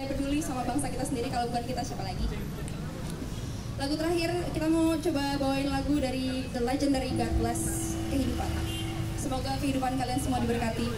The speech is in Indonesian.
Saya peduli sama bangsa kita sendiri kalau bukan kita siapa lagi? Lagu terakhir kita mau coba bawain lagu dari The Legendary God Bless kehidupan. Semoga kehidupan kalian semua diberkati.